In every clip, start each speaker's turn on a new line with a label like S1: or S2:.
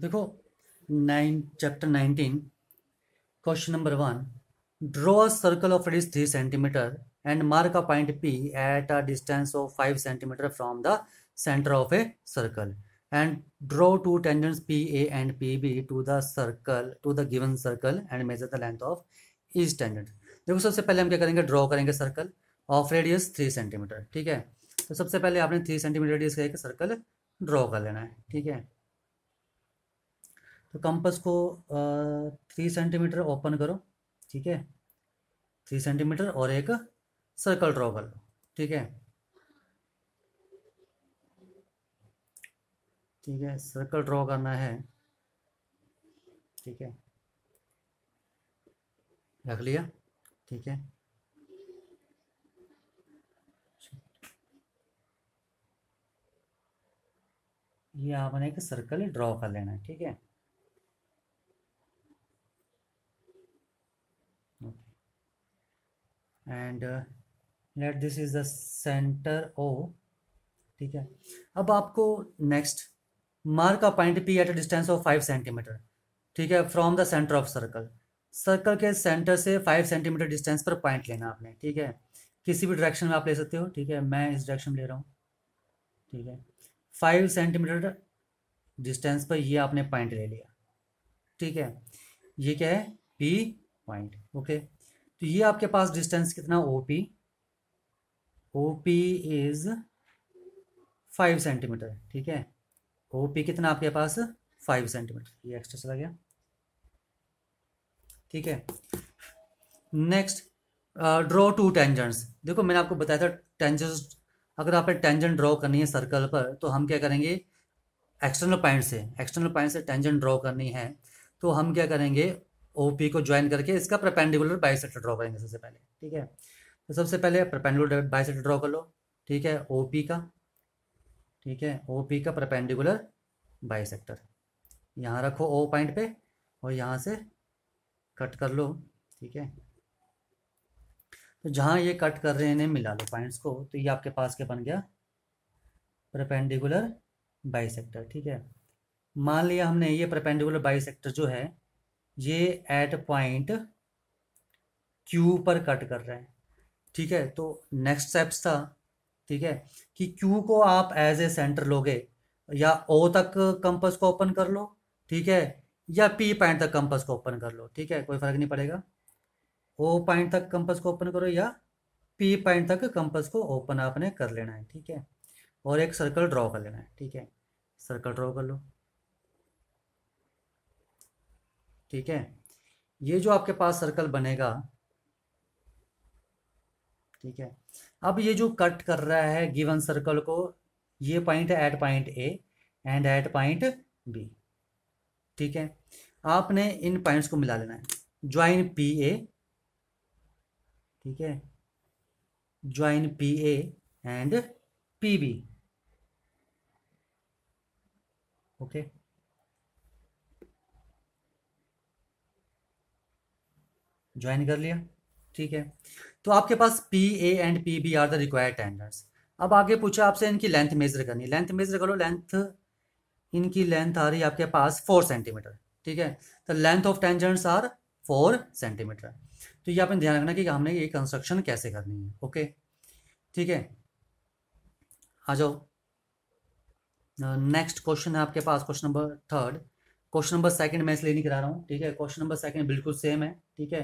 S1: देखो nine chapter nineteen question number one draw a circle of radius three centimetre and mark a point P at a distance of five centimetre from the centre of a circle and draw two tangents P A and P B to the circle to the given circle and measure the length of each tangent देखो, सबसे पहले हम क्या करेंगे? Draw करेंगे circle of radius three centimetre ठीक है? तो सबसे पहले आपने थ्री सेंटीमीटर रेडियस का एक सर्कल ड्रॉ कर लेना है, ठीक है? तो कंपस को थ्री सेंटीमीटर ओपन करो, ठीक है? थ्री सेंटीमीटर और एक सर्कल ड्रॉ कर लो, ठीक है? ठीक है सर्कल ड्रॉ करना है, ठीक है? रख लिया, ठीक है? ये आपने एक सर्कल ड्रॉ कर लेना है, ठीक है? And let this is the centre O ठीक है? अब आपको next mark a point P at a distance of five centimetre ठीक है? From the centre of circle circle के सेंटर से फाइव सेंटीमीटर डिस्टेंस पर पॉइंट लेना आपने, ठीक है? किसी भी डायरेक्शन में आप ले सकते हो, ठीक है? मैं इस डायरेक्शन में ले रहा हूँ। ठीक है? फाइव सेंटीमीटर डिस्टेंस पर ये आपने पॉइंट ले लिया। ठीक है? ये क्या है? पी पॉइंट ओके तो ये आपके पास डिस्टेंस कितना O P O P is five centimetre ठीक है? ओ पी कितना आपके पास? फाइव सेंटीमीटर ये एक्स्ट्रा चला गया। ठीक है? नेक्स्ट ड्रॉ टू टेंजेंट्स देखो, मैंने आपको बताया था टेंजेंट्स अगर आपने टेंजेंट ड्रॉ करनी है सर्कल पर तो हम क्या करेंगे? एक्सटर्नल पॉइंट से एक्सटर्नल पॉइंट से टेंजेंट ड्रॉ करनी है तो हम क्या करेंगे? ओ पी को ज्वाइन करके इसका प्रपेंडिकुलर बाइसेक्टर ड्रॉ करेंगे सबसे पहले, ठीक है? तो सबसे पहले प्रपेंडिकुलर बाइसेक्टर ड्रॉ कर लो, ठीक है? ओ पी का, ठीक है? ओ पी का प्रपेंडिकुलर बाइसेक्टर यहाँ रखो ओ पॉइंट पे और यहाँ से कट कर लो, ठीक है? तो जहाँ ये कट कर रहे हैं, इन्हें मिला लो पॉइंट्स को तो ये आपके पास क्या बन गया? प्रपेंडिकुलर बाइसेक्टर ठीक है? मान लिया हमने ये प्रपेंडिकुलर बाइसेक्टर जो है ये एट पॉइंट क्यू पर कट कर रहे हैं। ठीक है? तो नेक्स्ट स्टेप्स था, ठीक है? कि क्यू को आप एज ए सेंटर लोगे, या ओ तक कंपस को ओपन कर लो, ठीक है? या पी पॉइंट तक कंपस को ओपन कर लो, ठीक है? कोई फ़र्क नहीं पड़ेगा। ओ पॉइंट तक कंपस को ओपन करो, या पी पॉइंट तक कंपस को ओपन आपने कर लेना है, ठीक है? और एक सर्कल ड्रॉ कर लेना है, ठीक है? सर्कल ड्रॉ कर लो। ठीक है? ये जो आपके पास सर्कल बनेगा, ठीक है? अब ये जो कट कर रहा है गिवन सर्कल को, ये point at point A and at point B ठीक है? आपने इन पॉइंट्स को मिला लेना है। ज्वाइन पी ए ठीक है? Join P A and P B okay join कर लिया, ठीक है? तो आपके पास P A and P B are the required tangents अब आगे पूछा आपसे इनकी लेंथ मेजर करनी। लेंथ मेजर करो लेंथ इनकी लेंथ आ रही है आपके पास फोर सेंटीमीटर ठीक है? तो length of tangents are four centimetre तो ये आपने ध्यान रखना कि हमने ये कंस्ट्रक्शन कैसे करनी है ओके ठीक है? आ जाओ। नेक्स्ट क्वेश्चन है आपके पास question number third question number second मैं इसलिए नहीं करा रहा हूँ, ठीक है? क्वेश्चन नंबर सेकंड बिल्कुल सेम है, ठीक है?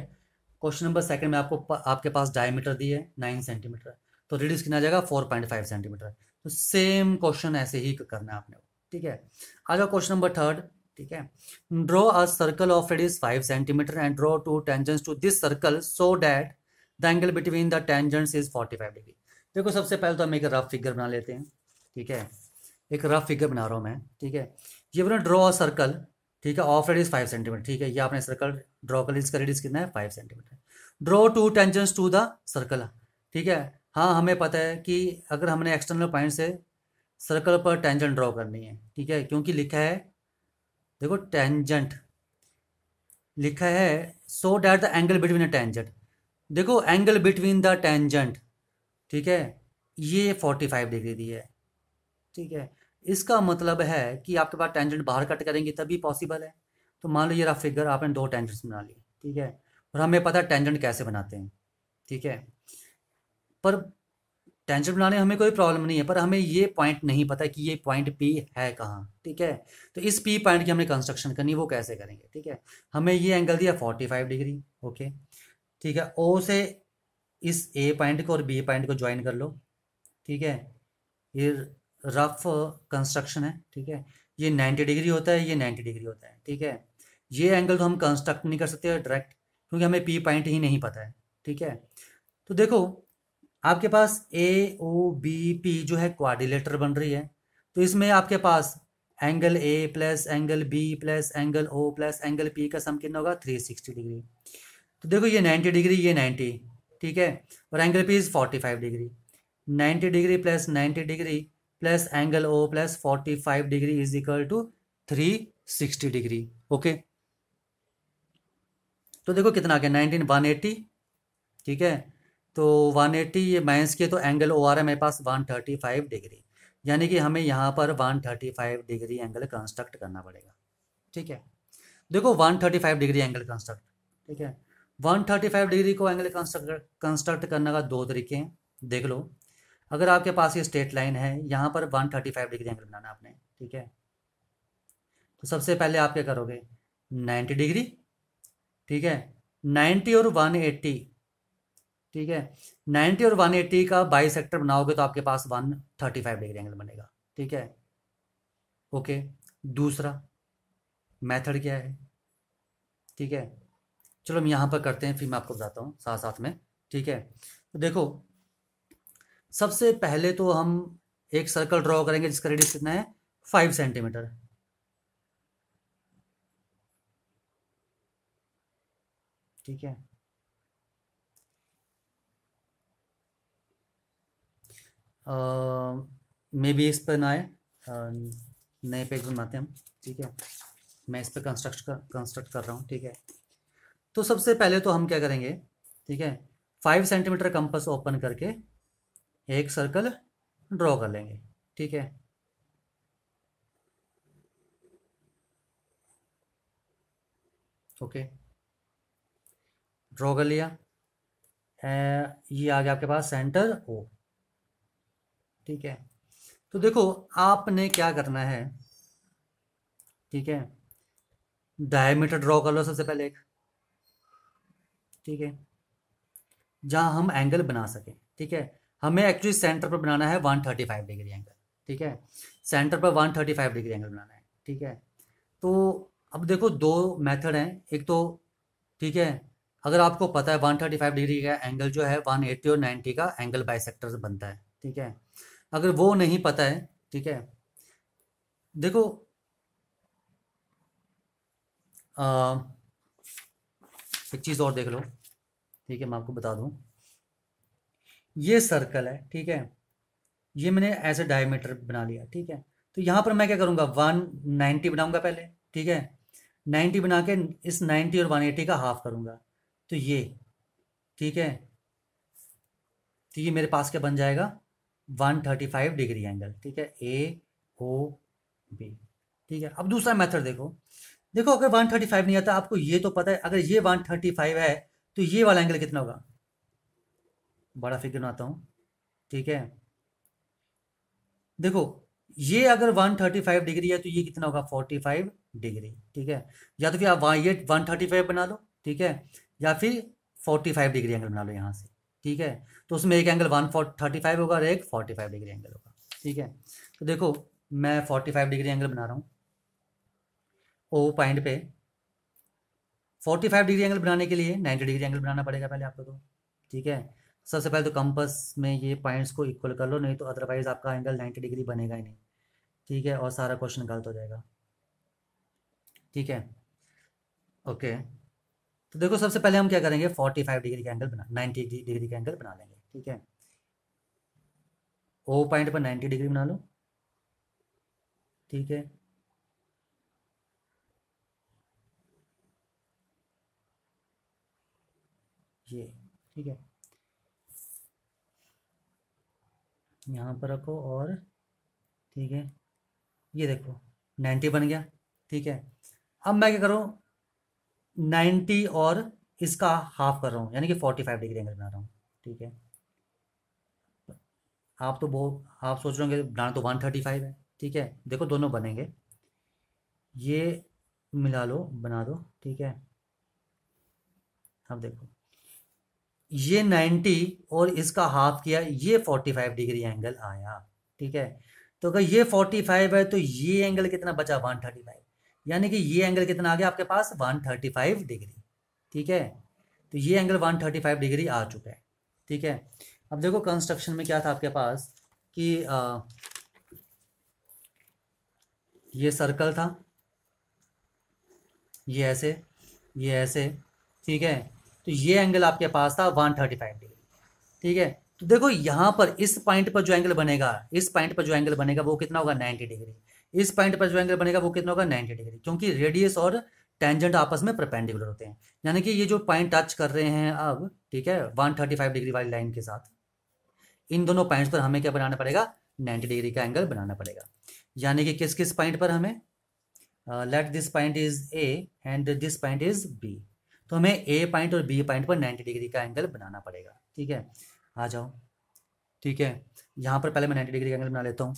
S1: क्वेश्चन नंबर सेकंड में आपको आपके पास डायमीटर दी है नाइन सेंटीमीटर तो रेडियस कितना जाएगा? फोर पॉइंट फाइव सेंटीमीटर तो सेम क्वेश्चन ऐसे ही करना है आपने। ठीक है? आ जाओ क्वेश्चन नंबर थर्ड ठीक है? Draw a circle of radius five centimetre and draw two tangents to this circle so that the angle between the tangents is forty five degree देखो, सबसे पहले तो हम एक रफ फिगर बना लेते हैं। ठीक है? एक रफ फिगर बना रहा हूँ मैं। ठीक है? ये बना ड्रॉ अ सर्कल ठीक है? ऑफ़ रेडियस फाइव सेंटीमीटर ठीक है? ये आपने सर्कल ड्रॉ कर, इसका रेडियस कितना है? Five centimetre draw two tangents to the circle ठीक है? हाँ हमें पता है कि अगर हमने एक्सटर्नल पॉइंट से सर्कल पर टेंजेंट ड्रॉ करनी है, ठीक है? क्योंकि लिखा है, देखो टेंजेंट लिखा है so that the angle between a tangent देखो एंगल बिटवीन द टेंजेंट ठीक है? ये फोर्टी फाइव डिग्री दी है, ठीक है? इसका मतलब है कि आपके पास टेंजेंट बाहर कट करेंगे तभी पॉसिबल है। तो मान लो ये रहा फिगर आपने दो टेंजेंट्स बना ली ठीक है? और हमें पता है टेंजेंट कैसे बनाते हैं, ठीक है? पर टेंजेंट बनाने हमें कोई प्रॉब्लम नहीं है, पर हमें ये पॉइंट नहीं पता कि ये पॉइंट पी है कहाँ, ठीक है? तो इस पी पॉइंट की हमने कंस्ट्रक्शन करनी वो कैसे करेंगे, ठीक है? हमें ये एंगल दिया फोर्टी फाइव डिग्री ओके ठीक है? ओ से इस ए पॉइंट को और बी पॉइंट को ज्वाइन कर लो, ठीक है? ये रफ कंस्ट्रक्शन है, ठीक है? ये 90 डिग्री होता है, ये 90 डिग्री होता है, ठीक है? ये एंगल तो हम कंस्ट्रक्ट नहीं कर सकते डायरेक्ट क्योंकि हमें पी पॉइंट ही नहीं पता है, ठीक है? तो देखो, आपके पास ए ओ बी पी जो है क्वाड्रिलेटर बन रही है तो इसमें आपके पास angle A plus angle B plus angle O plus angle P का सम कितना होगा? थ्री सिक्सटी डिग्री तो देखो, ये नाइन्टी डिग्री, ये नाइन्टी, ठीक है? और angle P is forty five degree ninety degree plus ninety degree plus angle O plus forty five degree is equal to three sixty degree okay तो देखो कितना आ गया नाइनटीन वन एट्टी ठीक है? तो वन एट्टी ये माइनस किए तो एंगल ओ आ रहा है मेरे पास वन थर्टी फाइव डिग्री यानी कि हमें यहाँ पर one thirty five degree angle construct करना पड़ेगा, ठीक है? देखो one thirty five degree angle construct ठीक है? वन थर्टी फाइव डिग्री को एंगल कंस्ट्रक्ट कंस्ट्रक्ट करने का दो तरीके हैं, देख लो। अगर आपके पास ये स्ट्रेट लाइन है, यहाँ पर one thirty five degree angle बनाना आपने, ठीक है? तो सबसे पहले आप क्या करोगे? नाइन्टी डिग्री ठीक है? नाइन्टी और वन एट्टी ठीक है? नाइन्टी और वन एट्टी का बाई सेक्टर बनाओगे तो आपके पास one thirty five degree angle बनेगा, ठीक है? ओके, दूसरा मेथड क्या है? ठीक है? चलो हम यहाँ पर करते हैं, फिर मैं आपको बताता हूँ साथ साथ में, ठीक है? तो देखो सबसे पहले तो हम एक सर्कल ड्रॉ करेंगे जिसका रेडियस कितना है? फाइव सेंटीमीटर ठीक है? मे बी इस पर ना आए। नए पेज बनाते हैं हम। ठीक है? मैं इस पर कंस्ट्रक्ट कर कंस्ट्रक्ट कर रहा हूँ। ठीक है? तो सबसे पहले तो हम क्या करेंगे? ठीक है? फाइव सेंटीमीटर कंपस ओपन करके एक सर्कल ड्रॉ कर लेंगे, ठीक है? ओके ड्रॉ कर लिया। ये आ गया आपके पास सेंटर ओ ठीक है? तो देखो, आपने क्या करना है, ठीक है? डायमीटर ड्रॉ कर लो सबसे पहले एक, ठीक है? जहाँ हम एंगल बना सकें, ठीक है? हमें एक्चुअली सेंटर पर बनाना है one thirty five degree angle ठीक है? सेंटर पर one thirty five degree angle बनाना है ठीक है? तो अब देखो दो मेथड हैं एक तो ठीक है अगर आपको पता है वन थर्टी फाइव डिग्री का एंगल जो है वन एट्टी और नाइन्टी का एंगल बाई सेक्टर से बनता है ठीक है? अगर वो नहीं पता है ठीक है? देखो आ, एक चीज़ और देख लो ठीक है मैं आपको बता दूँ। ये सर्कल है, ठीक है? ये मैंने एज ए डायमीटर बना लिया, ठीक है? तो यहाँ पर मैं क्या करूँगा? वन नाइन्टी बनाऊँगा पहले, ठीक है? नाइन्टी बना के इस नाइन्टी और वन एटी का हाफ़ करूँगा। तो ये, ठीक है? तो ये मेरे पास क्या बन जाएगा? One thirty five degree angle ठीक है? ए ओ बी ठीक है? अब दूसरा मेथड देखो। देखो, अगर वन थर्टी फाइव नहीं आता, आपको ये तो पता है, अगर ये वन थर्टी फाइव है तो ये वाला एंगल कितना होगा? बड़ा फिगर बनाता हूँ, ठीक है? देखो, ये अगर 135 डिग्री है तो ये कितना होगा? 45 डिग्री, ठीक है? या तो फिर आप ये 135 बना लो, ठीक है? या फिर 45 डिग्री एंगल बना लो यहाँ से, ठीक है? तो उसमें एक एंगल वन थर्टी फाइव होगा और एक फोर्टी फाइव डिग्री एंगल होगा, ठीक है? तो देखो, मैं फोर्टी फाइव डिग्री एंगल बना रहा हूँ, ओ पॉइंट पे। फोर्टी फाइव डिग्री एंगल बनाने के लिए नाइन्टी डिग्री एंगल बनाना पड़ेगा पहले आपको तो ठीक है? सबसे पहले तो कंपस में ये पॉइंट्स को इक्वल कर लो, नहीं तो अदरवाइज़ आपका एंगल 90 डिग्री बनेगा ही नहीं। ठीक है? और सारा क्वेश्चन गलत हो जाएगा। ठीक है? ओके तो देखो, सबसे पहले हम क्या करेंगे? 45 डिग्री का एंगल बना 90 डिग्री का एंगल बना लेंगे। ठीक है? ओ पॉइंट पर 90 डिग्री बना लो। ठीक है? ये, ठीक है? यहाँ पर रखो और ठीक है, ये देखो नाइन्टी बन गया, ठीक है। अब मैं क्या करूँ नाइन्टी और इसका हाफ़ कर रहा हूँ, यानी कि फोर्टी फाइव डिग्री एंगल बना रहा हूँ, ठीक है। आप तो बहुत, आप सोच रहे होंगे बनाना तो वन थर्टी फाइव है, ठीक है। देखो, दोनों बनेंगे। ये मिला लो, बना दो, ठीक है। अब देखो ये नाइन्टी और इसका हाफ़ किया ये फोर्टी फाइव डिग्री एंगल आया ठीक है? तो अगर ये फोर्टी फाइव है तो ये एंगल कितना बचा? One thirty five. यानी कि ये एंगल कितना आ गया आपके पास? वन थर्टी फाइव डिग्री ठीक है? तो ये angle one thirty five degree आ चुका है ठीक है? अब देखो कंस्ट्रक्शन में क्या था आपके पास कि आ, ये सर्कल था ये ऐसे ये ऐसे ठीक है? तो ये एंगल आपके पास था वन थर्टी फाइव डिग्री ठीक है? तो देखो, यहाँ पर इस पॉइंट पर जो एंगल बनेगा, इस पॉइंट पर जो एंगल बनेगा, वो कितना होगा? नाइन्टी डिग्री इस पॉइंट पर जो एंगल बनेगा, वो कितना होगा? नाइन्टी डिग्री क्योंकि रेडियस और टेंजेंट आपस में परपेंडिकुलर होते हैं। यानी कि ये जो पॉइंट टच कर रहे हैं अब, ठीक है वन थर्टी फाइव डिग्री वाली लाइन के साथ, इन दोनों पॉइंट्स पर हमें क्या बनाना पड़ेगा? नाइन्टी डिग्री का एंगल बनाना पड़ेगा। यानी कि किस किस पॉइंट पर हमें? Let this point is A and this point is B तो हमें ए पॉइंट और बी पॉइंट पर 90 डिग्री का एंगल बनाना पड़ेगा। ठीक है? आ जाओ। ठीक है? यहाँ पर पहले मैं 90 डिग्री का एंगल बना लेता हूँ।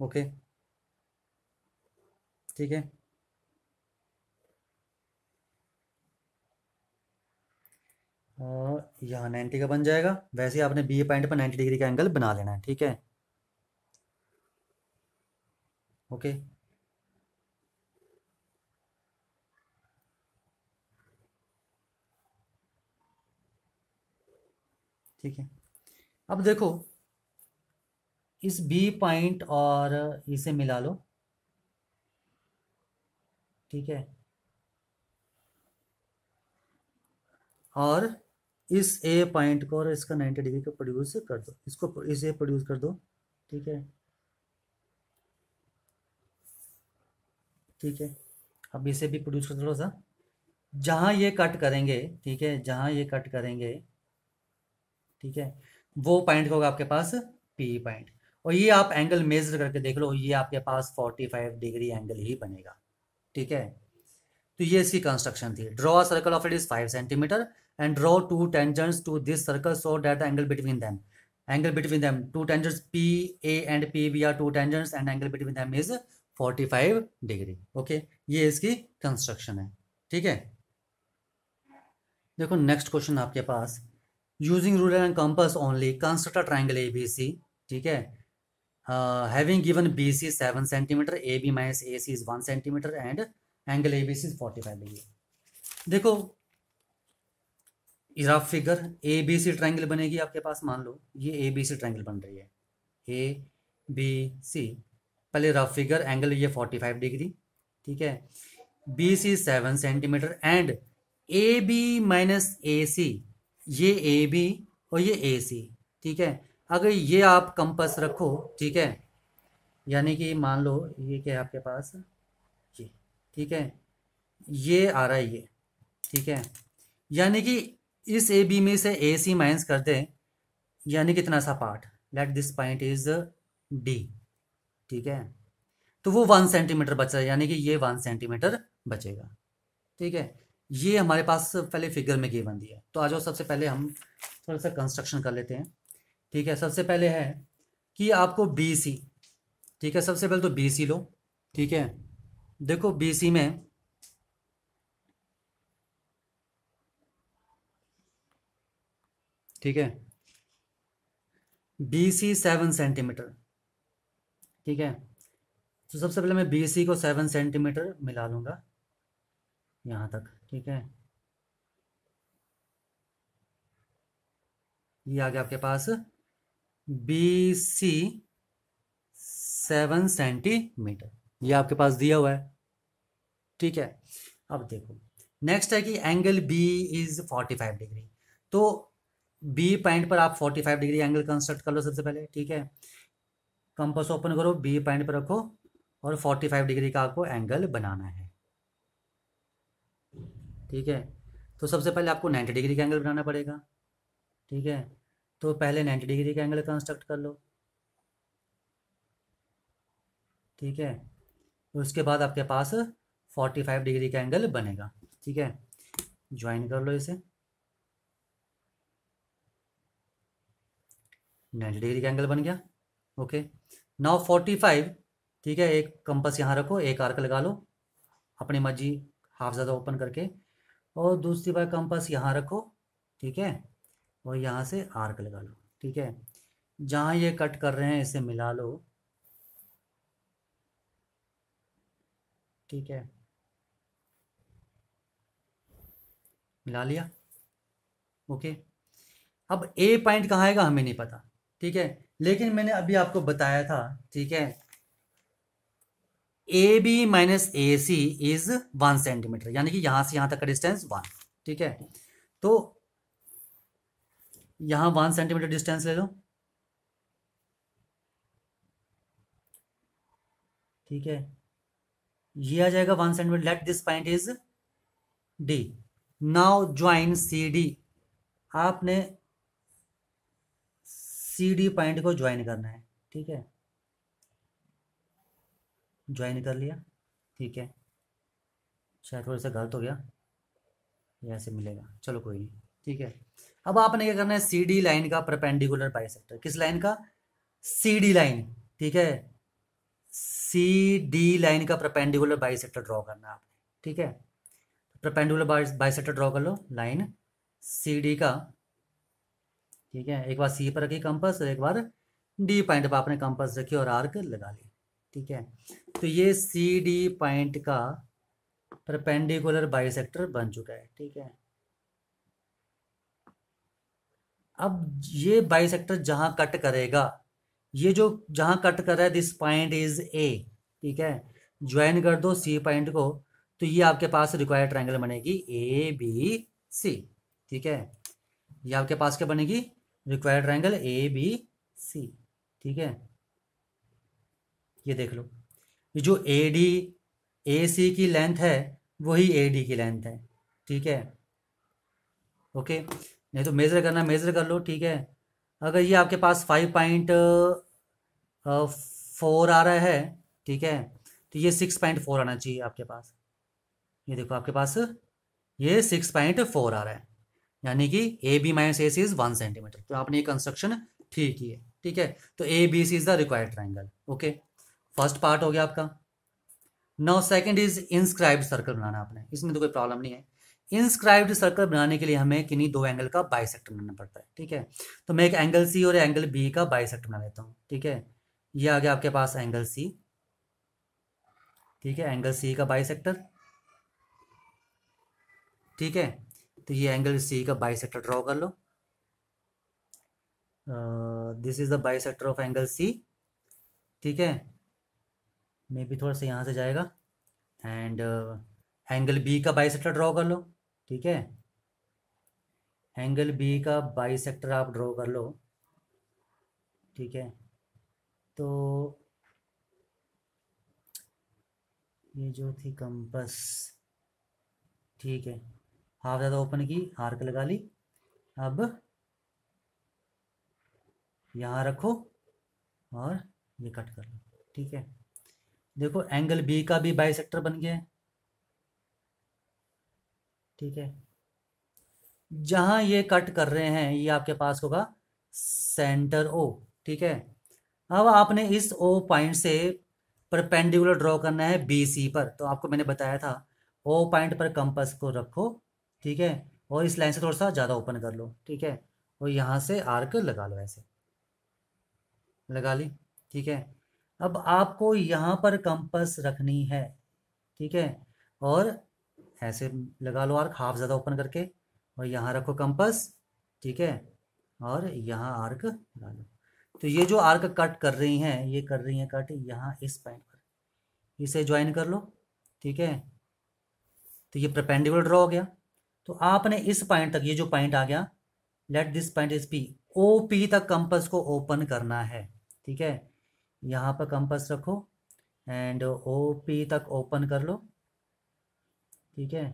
S1: ओके ठीक है? और यहाँ नाइन्टी का बन जाएगा। वैसे आपने बी पॉइंट पर नाइन्टी डिग्री का एंगल बना लेना है। ठीक है? ओके ठीक है। अब देखो, इस बी पॉइंट और इसे मिला लो। ठीक है। और इस ए पॉइंट को और इसका 90 डिग्री को प्रोड्यूस कर दो। इसको इसे प्रोड्यूस कर दो। ठीक है। ठीक है। अब इसे भी प्रोड्यूस कर दो थोड़ा सा। जहाँ ये कट करेंगे, ठीक है, जहाँ ये कट करेंगे ठीक है? वो पॉइंट होगा आपके पास पी पॉइंट और ये आप एंगल मेजर करके देख लो, ये आपके पास 45 डिग्री एंगल ही बनेगा। ठीक है? तो ये इसकी कंस्ट्रक्शन थी। Draw circle of it is five centimetre and draw two tangents to this circle so that the angle between them angle between them two tangents P A and P B are two tangents and angle between them is 45 degree okay ये इसकी construction है। ठीक है? देखो next question आपके पास। Using ruler and compass only construct triangle A B C ठीक है? Having given B C seven centimetre A B minus A C is one centimetre and angle A B C is forty five degree देखो rough figure A B C triangle बनेगी आपके पास, मान लो, ये A B C triangle बन रही है। A B C पहले rough figure angle ये फोर्टी फाइव डिग्री ठीक है? B C seven centimetre and A B minus A C ये ए बी और ये ए सी ठीक है? अगर ये आप कंपस रखो, ठीक है? यानी कि मान लो ये क्या है आपके पास? ये, ठीक है? ये आ रहा है ये, ठीक है? यानी कि इस ए बी में से ए सी माइनस कर दें, यानी कितना सा part let this point is D ठीक है? तो वो वन सेंटीमीटर बच यानी कि ये वन सेंटीमीटर बचेगा, ठीक है? ये हमारे पास पहले फिगर में गिवन दिया है। तो आ जाओ सबसे पहले हम थोड़ा सा कंस्ट्रक्शन कर लेते हैं। ठीक है, सबसे पहले है कि आपको बी सी ठीक है, सबसे पहले तो बी सी लो, ठीक है। देखो बी सी में ठीक है बी सी सेवन सेंटीमीटर ठीक है। तो सबसे पहले मैं बी सी को सेवन सेंटीमीटर मिला लूँगा, यहाँ तक। ठीक है? ये आ गया आपके पास। बी सी सेवन सेंटीमीटर ये आपके पास दिया हुआ है। ठीक है? अब देखो। नेक्स्ट है कि angle B is forty five degree तो बी पॉइंट पर आप forty five degree angle construct कर लो सबसे पहले, ठीक है? कंपास ओपन करो बी पॉइंट पर रखो और फोर्टी फाइव डिग्री का आपको एंगल बनाना है। ठीक है? तो सबसे पहले आपको नाइन्टी डिग्री का एंगल बनाना पड़ेगा। ठीक है? तो पहले 90 डिग्री का एंगल कंस्ट्रक्ट कर लो। ठीक है? उसके बाद आपके पास 45 डिग्री का एंगल बनेगा। ठीक है? ज्वाइन कर लो इसे। 90 डिग्री का एंगल बन गया। ओके नाउ 45 ठीक है? एक कंपस यहाँ रखो, एक आर्क लगा लो। अपनी मर्ज़ी हाफ़ ज़्यादा ओपन करके। और दूसरी बार कंपस यहाँ रखो, ठीक है? और यहाँ से आर्क लगा लो, ठीक है? जहाँ ये कट कर रहे हैं, इसे मिला लो, ठीक है? मिला लिया? ओके। अब ए पॉइंट कहाँ आएगा, हमें नहीं पता, ठीक है? लेकिन मैंने अभी आपको बताया था, ठीक है? A B minus A C is one centimetre यानी कि यहाँ से यहाँ तक का डिस्टेंस वन ठीक है? तो यहाँ वन सेंटीमीटर डिस्टेंस ले लो। ठीक है? ये आ जाएगा one centimetre let this point is D now join C D आपने सी डी पॉइंट को ज्वाइन करना है, ठीक है? ज्वाइन कर लिया। ठीक है। शायद थोड़ा सा गलत हो गया। ऐसे मिलेगा। चलो कोई नहीं। ठीक है। अब आपने क्या करना है? सी डी लाइन का परपेंडिकुलर बाइसेक्टर किस लाइन का? सी डी लाइन ठीक है। सी डी लाइन का परपेंडिकुलर बाइसेक्टर ड्रॉ करना है आपने। ठीक है। परपेंडिकुलर बाइसेक्टर ड्रॉ कर लो। लाइन सी डी का। ठीक है। एक बार सी पर रखी कंपस एक बार डी पॉइंट पर आपने कंपस रखी और आर्क लगा ली। ठीक है? तो ये सी डी पॉइंट का परपेंडिकुलर बाइसेक्टर बन चुका है, ठीक है? अब ये बाइसेक्टर जहाँ कट करेगा, ये जो जहाँ कट कर रहा है दिस पॉइंट इज़ ए ठीक है? ज्वाइन कर दो सी पॉइंट को तो ये आपके पास रिक्वायर्ड ट्रायंगल बनेगी ए बी सी ठीक है? ये आपके पास क्या बनेगी? Required triangle A B C ठीक है? ये देख लो। ये जो ए डी ए सी की लेंथ है, वही ए डी की लेंथ है, ठीक है? ओके नहीं तो मेज़र करना मेज़र कर लो, ठीक है? अगर ये आपके पास फाइव पॉइंट फोर आ रहा है, ठीक है? तो ये सिक्स पॉइंट फोर आना चाहिए आपके पास। ये देखो, आपके पास ये सिक्स पॉइंट फोर आ रहा है। यानी कि A B minus A C is one centimetre तो आपने ये कंस्ट्रक्शन ठीक की है ठीक है? तो A B C is the required triangle okay first part हो गया आपका। Now second is inscribed circle बनाना आपने। इसमें तो कोई प्रॉब्लम नहीं है। इंस्क्राइब्ड सर्कल बनाने के लिए हमें किन्हीं दो एंगल का बाइसेक्टर बनाना पड़ता है, ठीक है? तो मैं एक एंगल सी और एंगल बी का बाइसेक्टर बना लेता हूँ, ठीक है? ये आ गया आपके पास एंगल सी ठीक है? एंगल सी का बाइसेक्टर ठीक है? तो ये एंगल सी का बाइसेक्टर ड्रॉ कर लो। This is the bisector of angle C ठीक है? मे भी थोड़ा सा यहाँ से जाएगा। एंड एंगल बी का बाइसेक्टर ड्रॉ कर लो, ठीक है? एंगल बी का बाइसेक्टर आप ड्रॉ कर लो, ठीक है? तो ये जो थी कंपस ठीक है? हाफ़ ज़्यादा ओपन की आर्क लगा ली। अब यहाँ रखो और ये कट कर लो, ठीक है? देखो एंगल बी का भी बाइसेक्टर बन गया है। ठीक है? जहाँ ये कट कर रहे हैं, ये आपके पास होगा सेंटर ओ ठीक है? अब आपने इस ओ पॉइंट से परपेंडिकुलर ड्रॉ करना है बी सी पर। तो आपको मैंने बताया था ओ पॉइंट पर कंपस को रखो, ठीक है? और इस लाइन से थोड़ा सा ज़्यादा ओपन कर लो, ठीक है? और यहाँ से आर्क लगा लो ऐसे। लगा ली, ठीक है? अब आपको यहाँ पर कंपस रखनी है, ठीक है? और ऐसे लगा लो आर्क हाफ़ ज़्यादा ओपन करके, और यहाँ रखो कंपस ठीक है? और यहाँ आर्क लगा लो। तो ये जो आर्क कट कर रही हैं, ये कर रही हैं कट यहाँ इस पॉइंट पर। इसे ज्वाइन कर लो, ठीक है? तो ये प्रपेंडिकुलर ड्रॉ हो गया। तो आपने इस पॉइंट तक, ये जो पॉइंट आ गया let this point is P O P तक कंपस को ओपन करना है, ठीक है? यहाँ पर कंपस रखो एंड ओ पी तक ओपन कर लो, ठीक है?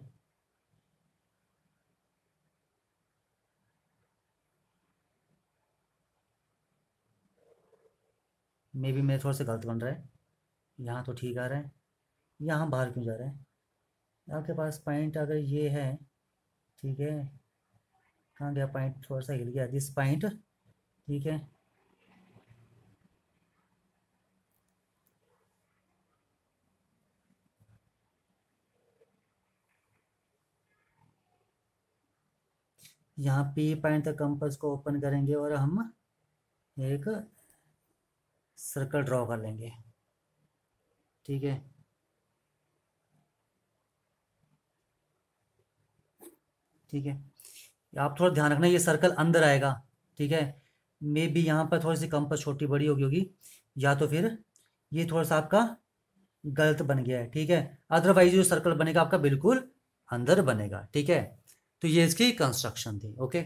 S1: मे बी मेरे थोड़ा सा गलत बन रहा है। यहाँ तो ठीक आ रहा है। यहाँ बाहर क्यों जा रहा है? आपके पास पॉइंट अगर ये है, ठीक है? कहाँ गया पॉइंट थोड़ा सा हिल गया। दिस पॉइंट ठीक है? यहाँ पी पॉइंट तक कंपस को ओपन करेंगे और हम एक सर्कल ड्रॉ कर लेंगे। ठीक है? ठीक है? आप थोड़ा ध्यान रखना, ये सर्कल अंदर आएगा। ठीक है? मे बी यहाँ पर थोड़ी सी कंपस छोटी बड़ी होगी होगी, या तो फिर ये थोड़ा सा आपका गलत बन गया है। ठीक है? अदरवाइज़ जो सर्कल बनेगा आपका बिल्कुल अंदर बनेगा। ठीक है? तो ये इसकी कंस्ट्रक्शन थी ओके